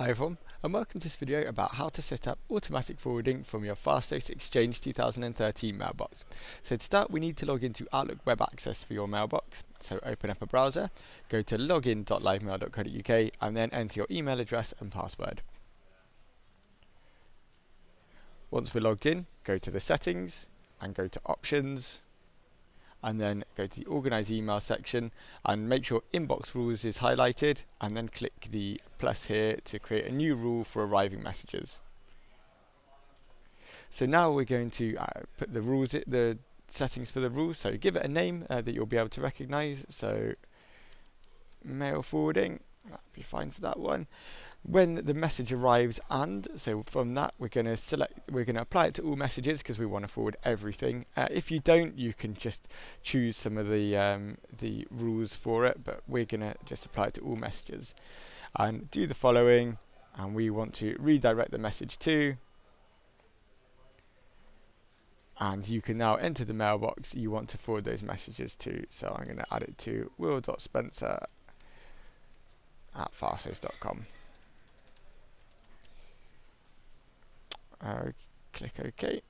Hi everyone and welcome to this video about how to set up automatic forwarding from your Fasthosts Exchange 2013 mailbox. So to start we need to log into Outlook Web Access for your mailbox. So open up a browser, go to login.livemail.co.uk and then enter your email address and password. Once we're logged in, go to the settings and go to options and then go to the organize email section and make sure inbox rules is highlighted and then click the plus here to create a new rule for arriving messages. So now we're going to uh, put the rules, the settings for the rules. So give it a name uh, that you'll be able to recognize. So mail forwarding, that'd be fine for that one when the message arrives and so from that we're going to select we're going to apply it to all messages because we want to forward everything. Uh, if you don't you can just choose some of the um, the rules for it but we're going to just apply it to all messages. And do the following and we want to redirect the message to and you can now enter the mailbox you want to forward those messages to. So I'm going to add it to will.spencer at fasthost.com Uh, click OK.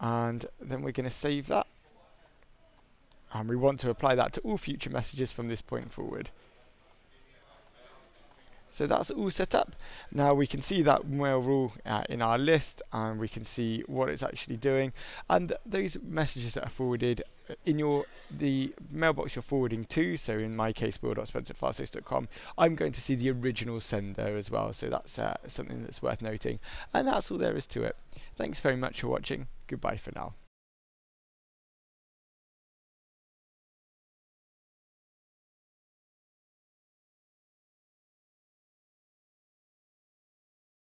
And then we're going to save that. And we want to apply that to all future messages from this point forward. So that's all set up. Now we can see that mail rule uh, in our list and we can see what it's actually doing. And those messages that are forwarded uh, in your the mailbox you're forwarding to, so in my case, will.spencer@fasthost.com, I'm going to see the original sender as well. So that's uh, something that's worth noting. And that's all there is to it. Thanks very much for watching. Goodbye for now.